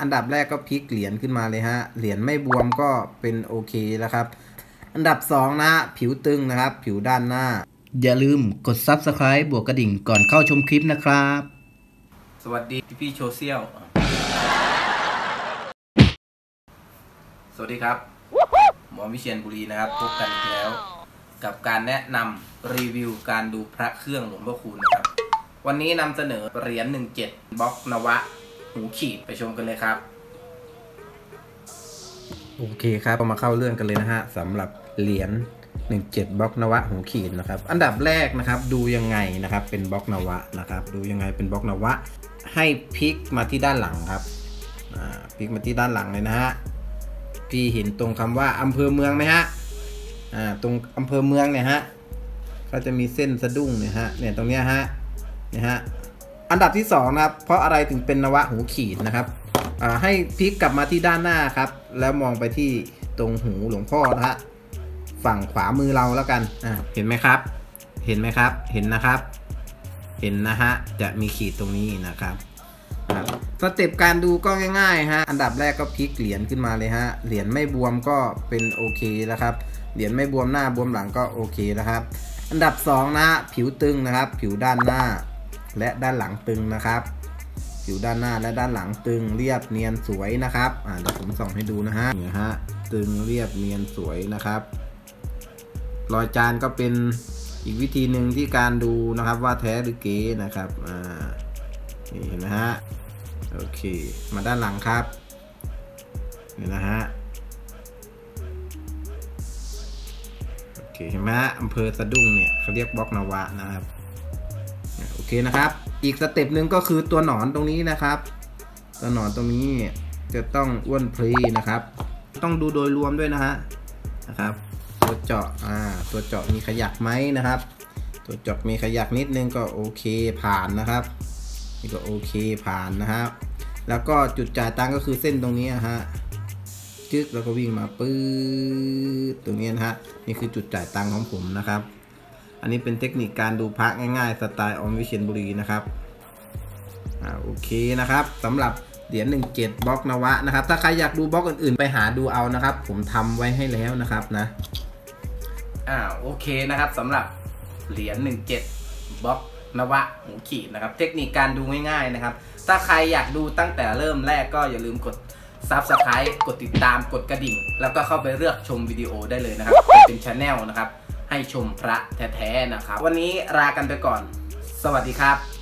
อันดับแรกก็พลิกเหรียญขึ้นมาเลยฮะ เหรียญไม่บวมก็เป็นโอเคแล้วครับ อันดับ 2นะฮะผิวตึงนะครับ ผิวด้านหน้า อย่าลืมกด Subscribe บวกกระดิ่งก่อนเข้าชมคลิปนะครับ สวัสดีพี่พี่โชเซียล สวัสดีครับ หมอวิเชียนบุรีนะครับ พบกันอีกแล้ว กับการแนะนำรีวิวการดูพระเครื่องหลวงพ่อคูณนะครับ วันนี้นำเสนอเหรียญ17บล็อกนวะ หูขีดไปชมกันเลยครับ โอเคครับเรามาเข้าเรื่องกันเลยนะฮะสำหรับเหรียญ17บล็อกนวะหูขีดนะครับ อันดับแรกนะครับดูยังไงนะครับเป็นบล็อกนวะนะครับ ดูยังไงเป็นบล็อกนวะ ให้พลิกมาที่ด้านหลังครับพลิกมาที่ด้านหลังเลยนะฮะพี่เห็นตรงคำว่าอำเภอเมืองไหมฮะตรงอำเภอเมืองเนี่ยฮะก็จะมีเส้นสะดุ้งเนี่ยฮะเนี่ยตรงเนี้ยฮะเนี่ยฮะ อันดับที่สองนะครับ เพราะอะไรถึงเป็นนวะหูขีดนะครับอ่าให้พลิกกลับมาที่ด้านหน้าครับ แล้วมองไปที่ตรงหูหลวงพ่อนะฮะฝั่งขวามือเราแล้วกันอ่าเห็นไหมครับ เห็นไหมครับ เห็นนะครับ เห็นนะฮะ จะมีขีดตรงนี้นะครับสเต็ปการดูก็ง่ายๆฮะ อันดับแรกก็พลิกเหรียญขึ้นมาเลยฮะ เหรียญไม่บวมก็เป็นโอเคแล้วครับ เหรียญไม่บวมหน้าบวมหลังก็โอเคแล้วครับ อันดับสองนะฮะผิวตึงนะครับ ผิวด้านหน้า และด้านหลังตึงนะครับผิวด้านหน้าและด้านหลังตึงเรียบเนียนสวยนะครับอ่าเดี๋ยวผมส่องให้ดูนะฮะนี่ฮะตึงเรียบเนียนสวยนะครับรอยจารก็เป็นอีกวิธีหนึ่งที่การดูนะครับว่าแท้หรือเก๊นะครับอ่านี่เห็นไหมฮะโอเค มาด้านหลังครับนี่นะฮะโอเคเห็นไหมฮะอำเภอสะดุ้งเนี่ยเขาเรียกบล็อกนวะนะครับ โอเคนะครับ อีก step หนึ่งก็คือตัวหนอนตรงนี้นะครับ ตัวหนอนตรงนี้จะต้องอ้วนพีนะครับ ต้องดูโดยรวมด้วยนะฮะนะครับ ตัวเจาะอ่าตัวเจาะมีขยักไหมนะครับ ตัวเจาะมีขยักนิดนึงก็โอเคผ่านนะครับนี่ก็โอเคผ่านนะครับ แล้วก็จุดจ่ายตังก็คือเส้นตรงนี้ฮะจึ๊กแล้วก็วิ่งมาปื๊ดตรงนี้นะฮะนี่คือจุดจ่ายตังของผมนะครับ อันนี้เป็นเทคนิคการดูพระง่ายๆ สไตล์อมวิเชียนบุรีนะครับอ่าโอเคนะครับสำหรับเหรียญ17บล็อกนวะนะครับ ถ้าใครอยากดูบล็อกอื่นๆ ไปหาดูเอานะครับ ผมทำไว้ให้แล้วนะครับนะอ่าโอเคนะครับสำหรับเหรียญ17บล็อกนวะหูขีดนะครับ เทคนิคการดูง่ายๆนะครับ ถ้าใครอยากดูตั้งแต่เริ่มแรกก็อย่าลืมกด Subscribe กดติดตามกดกระดิ่ง แล้วก็เข้าไปเลือกชมวิดีโอได้เลยนะครับ เป็นช anel นะครับ ให้ชมพระแท้ๆนะครับ วันนี้ลากันไปก่อน สวัสดีครับ